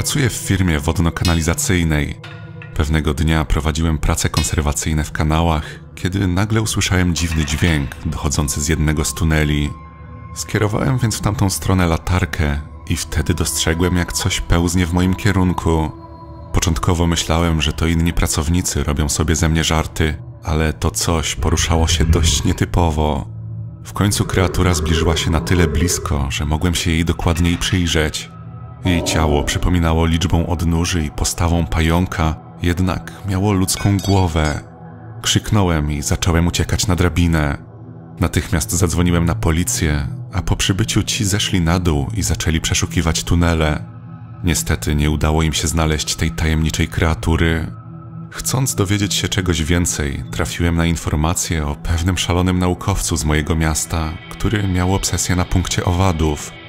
Pracuję w firmie wodno-kanalizacyjnej. Pewnego dnia prowadziłem prace konserwacyjne w kanałach, kiedy nagle usłyszałem dziwny dźwięk dochodzący z jednego z tuneli. Skierowałem więc w tamtą stronę latarkę i wtedy dostrzegłem, jak coś pełznie w moim kierunku. Początkowo myślałem, że to inni pracownicy robią sobie ze mnie żarty, ale to coś poruszało się dość nietypowo. W końcu kreatura zbliżyła się na tyle blisko, że mogłem się jej dokładniej przyjrzeć. Jej ciało przypominało liczbą odnóży i postawą pająka, jednak miało ludzką głowę. Krzyknąłem i zacząłem uciekać na drabinę. Natychmiast zadzwoniłem na policję, a po przybyciu ci zeszli na dół i zaczęli przeszukiwać tunele. Niestety nie udało im się znaleźć tej tajemniczej kreatury. Chcąc dowiedzieć się czegoś więcej, trafiłem na informację o pewnym szalonym naukowcu z mojego miasta, który miał obsesję na punkcie owadów.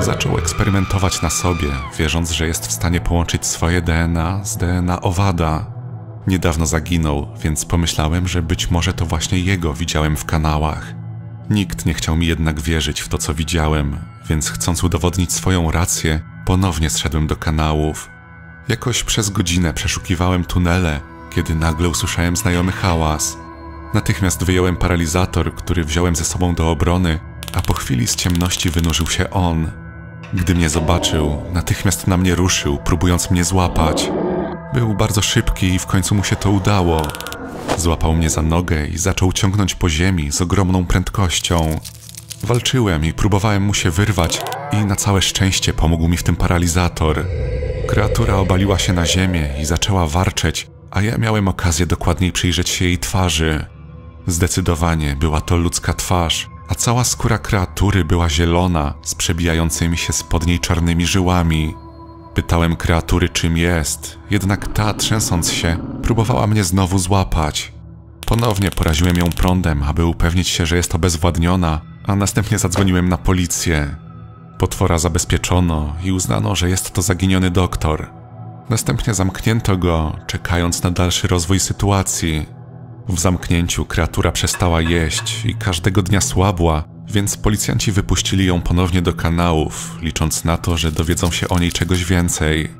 Zaczął eksperymentować na sobie, wierząc, że jest w stanie połączyć swoje DNA z DNA owada. Niedawno zaginął, więc pomyślałem, że być może to właśnie jego widziałem w kanałach. Nikt nie chciał mi jednak wierzyć w to, co widziałem, więc chcąc udowodnić swoją rację, ponownie zszedłem do kanałów. Jakoś przez godzinę przeszukiwałem tunele, kiedy nagle usłyszałem znajomy hałas. Natychmiast wyjąłem paralizator, który wziąłem ze sobą do obrony, a po chwili z ciemności wynurzył się on. Gdy mnie zobaczył, natychmiast na mnie ruszył, próbując mnie złapać. Był bardzo szybki i w końcu mu się to udało. Złapał mnie za nogę i zaczął ciągnąć po ziemi z ogromną prędkością. Walczyłem i próbowałem mu się wyrwać, i na całe szczęście pomógł mi w tym paralizator. Kreatura obaliła się na ziemię i zaczęła warczeć, a ja miałem okazję dokładniej przyjrzeć się jej twarzy. Zdecydowanie była to ludzka twarz, a cała skóra kreatury była zielona, z przebijającymi się spod niej czarnymi żyłami. Pytałem kreatury, czym jest, jednak ta, trzęsąc się, próbowała mnie znowu złapać. Ponownie poraziłem ją prądem, aby upewnić się, że jest obezwładniona, a następnie zadzwoniłem na policję. Potwora zabezpieczono i uznano, że jest to zaginiony doktor. Następnie zamknięto go, czekając na dalszy rozwój sytuacji. W zamknięciu kreatura przestała jeść i każdego dnia słabła, więc policjanci wypuścili ją ponownie do kanałów, licząc na to, że dowiedzą się o niej czegoś więcej.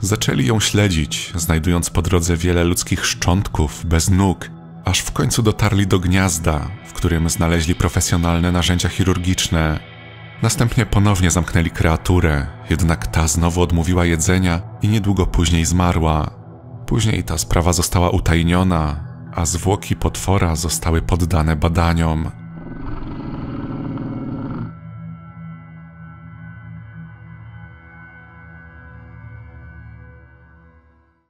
Zaczęli ją śledzić, znajdując po drodze wiele ludzkich szczątków bez nóg, aż w końcu dotarli do gniazda, w którym znaleźli profesjonalne narzędzia chirurgiczne. Następnie ponownie zamknęli kreaturę, jednak ta znowu odmówiła jedzenia i niedługo później zmarła. Później ta sprawa została utajniona, a zwłoki potwora zostały poddane badaniom.